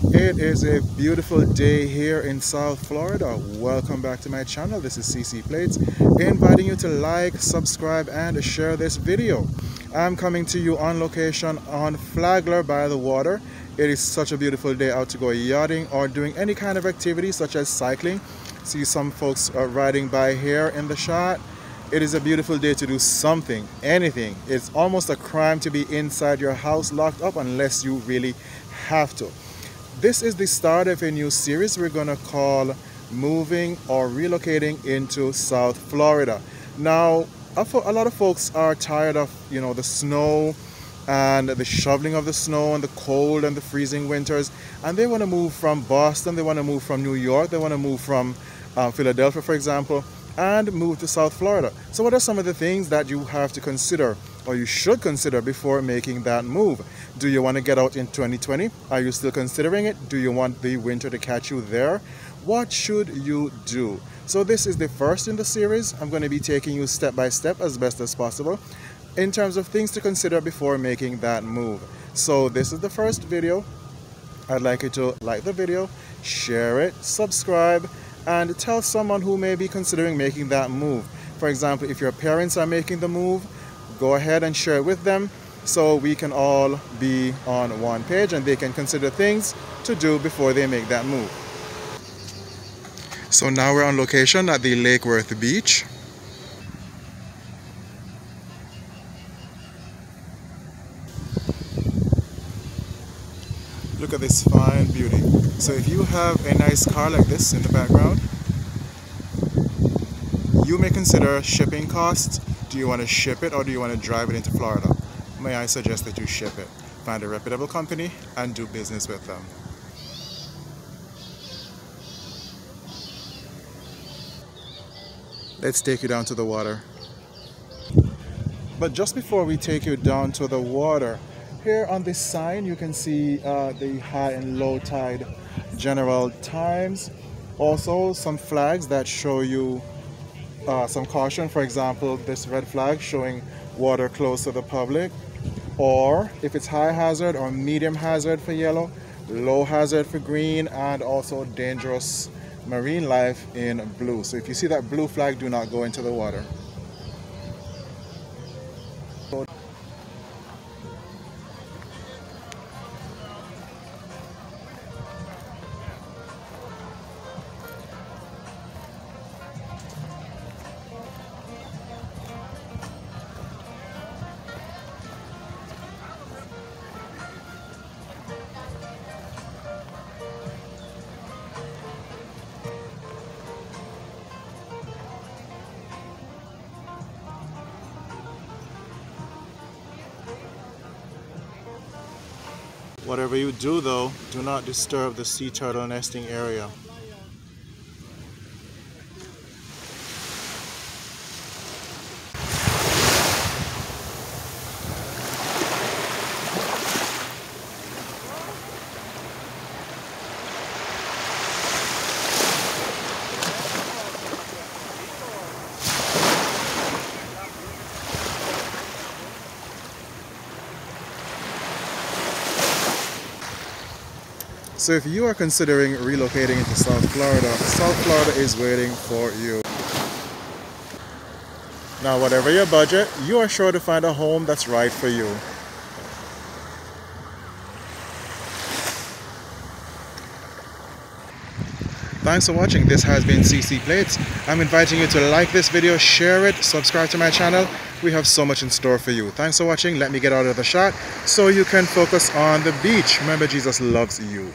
It is a beautiful day here in South Florida. Welcome back to my channel. This is CC Plates, inviting you to like, subscribe, and share this video. I'm coming to you on location on Flagler by the water. It is such a beautiful day out to go yachting or doing any kind of activity such as cycling. See some folks are riding by here in the shot. It is a beautiful day to do something, anything. It's almost a crime to be inside your house locked up unless you really have to. This is the start of a new series we're going to call Moving or Relocating into South Florida. Now, a lot of folks are tired of, you know, the snow and the shoveling of the snow and the cold and the freezing winters and they want to move from Boston, they want to move from New York, they want to move from uh, Philadelphia, for example, and move to South Florida. So what are some of the things that you have to consider or you should consider before making that move? Do you want to get out in 2020? Are you still considering it? Do you want the winter to catch you there? What should you do? So this is the first in the series. I'm going to be taking you step by step as best as possible in terms of things to consider before making that move. So this is the first video. I'd like you to like the video, share it, subscribe, and tell someone who may be considering making that move. For example, if your parents are making the move, go ahead and share it with them so we can all be on one page and they can consider things to do before they make that move. So now we're on location at the Lake Worth Beach. Look at this fine beauty. So if you have a nice car like this in the background, you may consider shipping costs. Do you want to ship it or do you want to drive it into Florida? May I suggest that you ship it. Find a reputable company and do business with them. Let's take you down to the water. But just before we take you down to the water, here on this sign you can see uh, the high and low tide general times. Also some flags that show you uh, some caution. For example, this red flag showing water close to the public. Or if it's high hazard or medium hazard for yellow, low hazard for green, and also dangerous marine life in blue. So if you see that blue flag, do not go into the water. Whatever you do though, do not disturb the sea turtle nesting area. So if you are considering relocating into South Florida, South Florida is waiting for you. Now whatever your budget, you are sure to find a home that's right for you. Thanks for watching. This has been CC Plates. I'm inviting you to like this video, share it, subscribe to my channel. We have so much in store for you. Thanks for watching. Let me get out of the shot so you can focus on the beach. Remember, Jesus loves you.